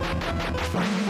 Find me.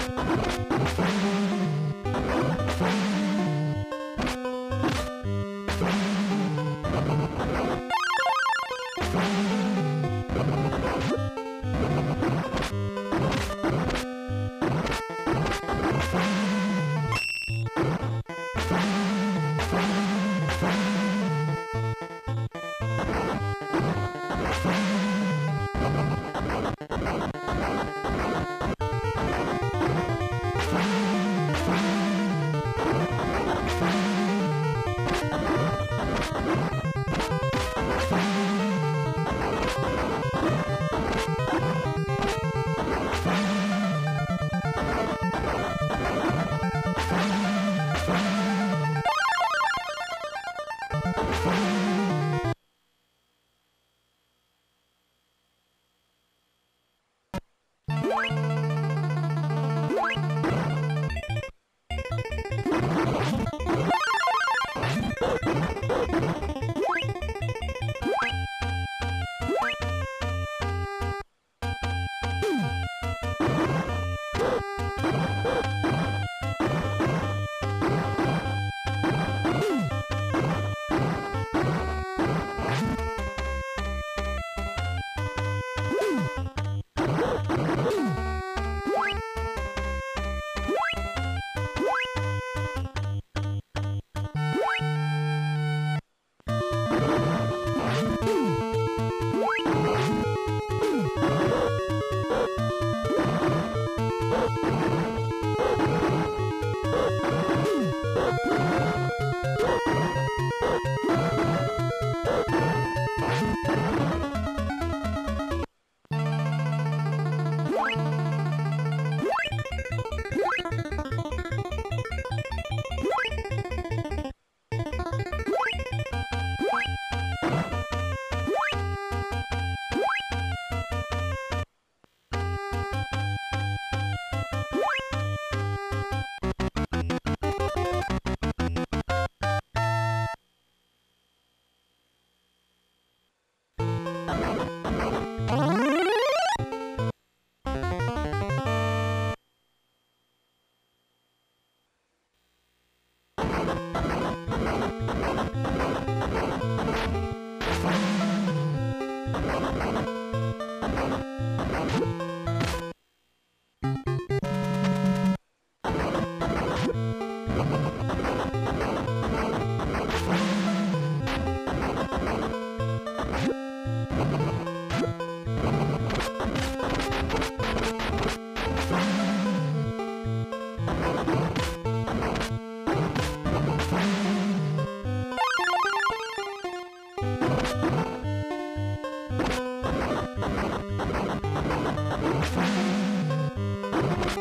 Música Bye.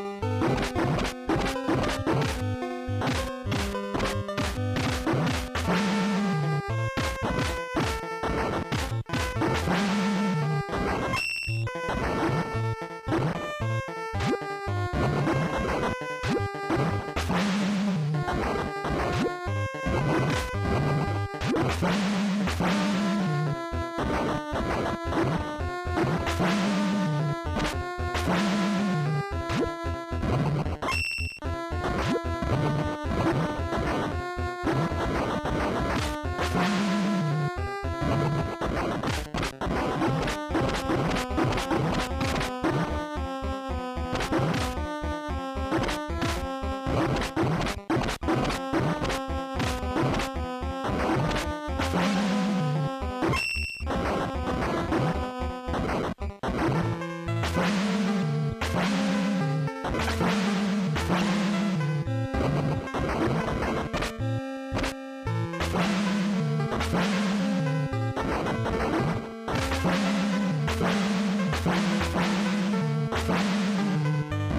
Bye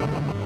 you